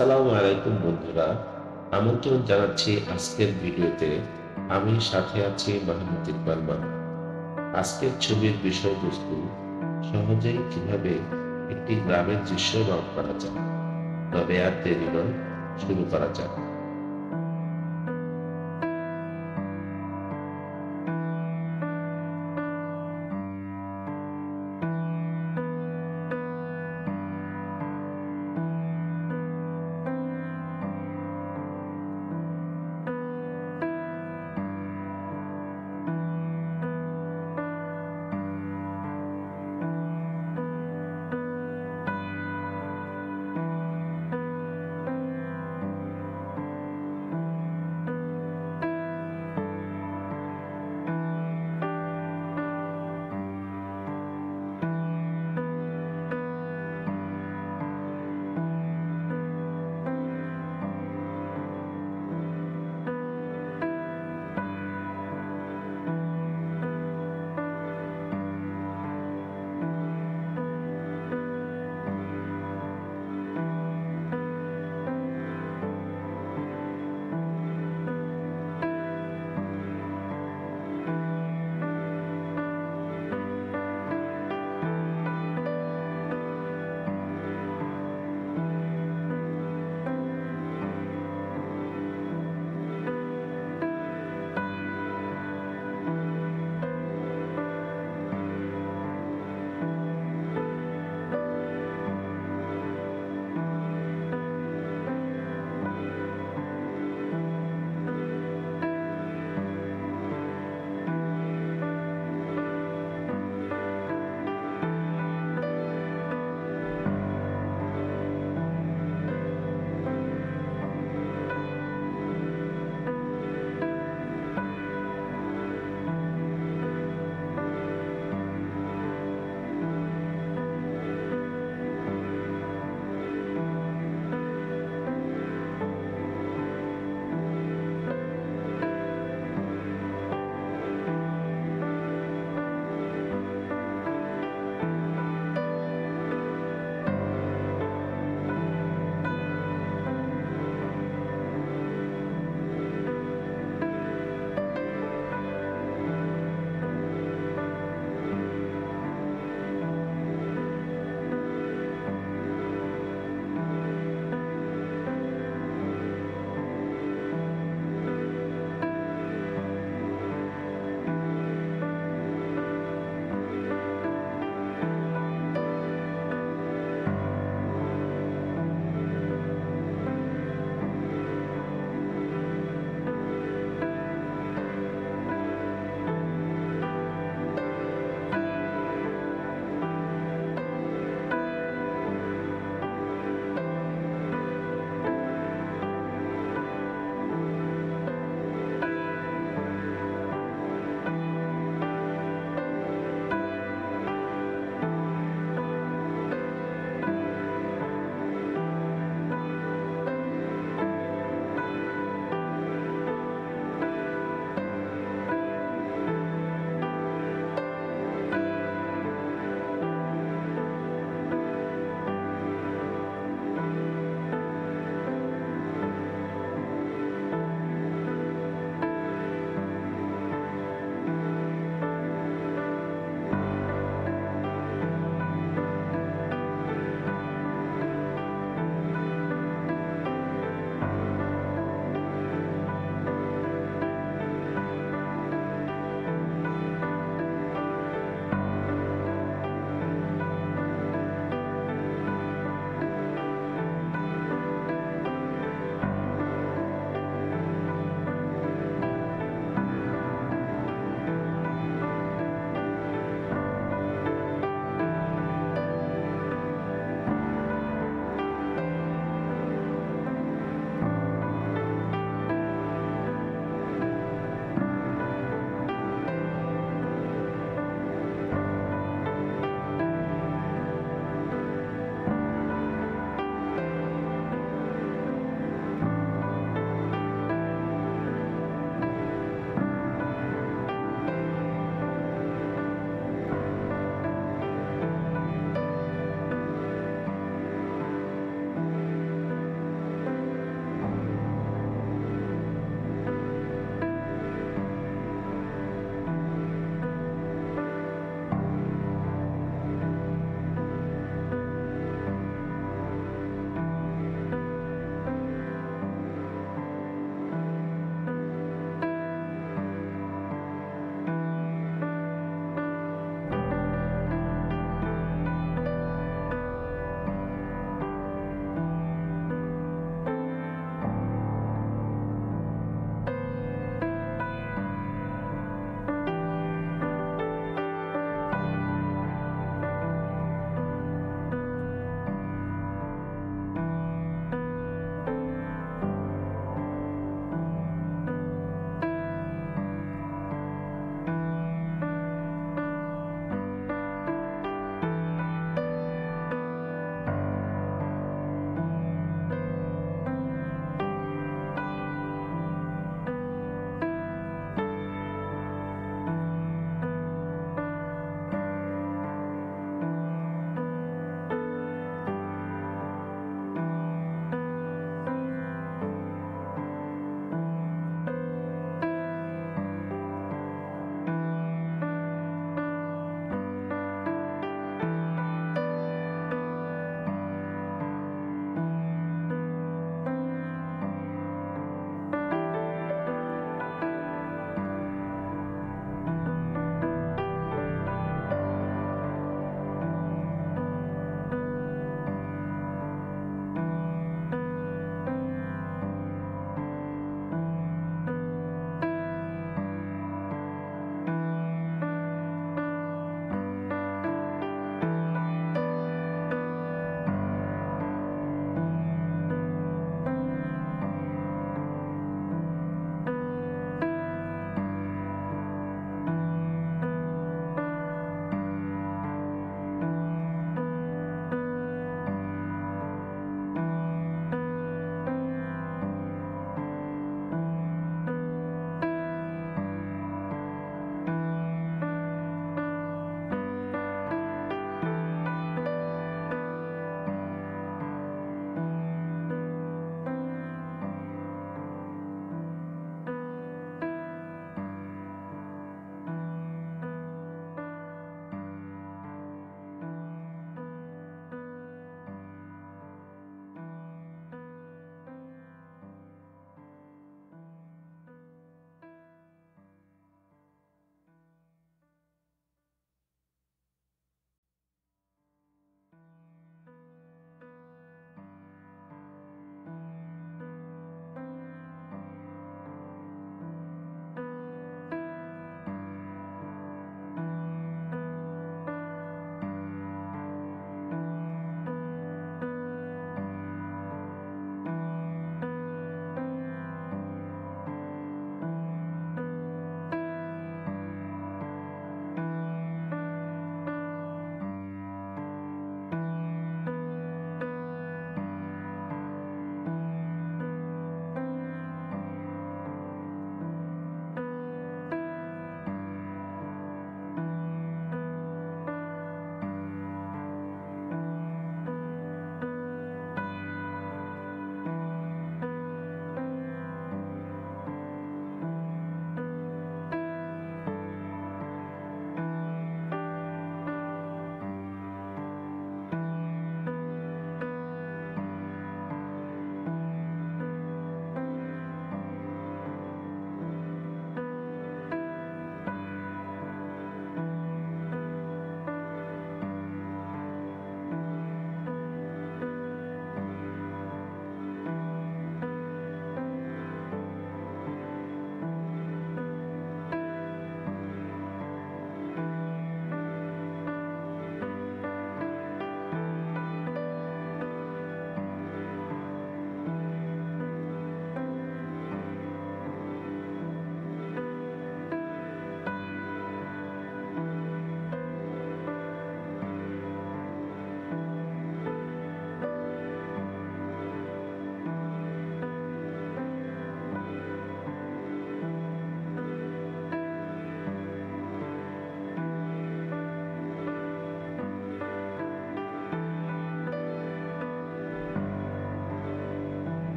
আসসালামু আলাইকুম বন্ধুরা, আমন্ত্রণ জানাচ্ছি আজকের ভিডিওতে। আমি সাথে আছি মাহমুদ ইকবাল মা আজকের ছবির বিষয়বস্তু, সহজেই কীভাবে একটি গ্রামের দৃশ্য রং করা যায়। তবে আর দেরি নয়, শুরু করা যাক।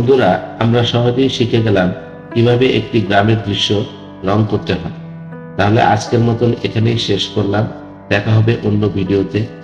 বন্ধুরা, আমরা সহজেই শিখে গেলাম কীভাবে একটি গ্রামের দৃশ্য রং করতে হয়। তাহলে আজকের মতন এখানেই শেষ করলাম। দেখা হবে অন্য ভিডিওতে।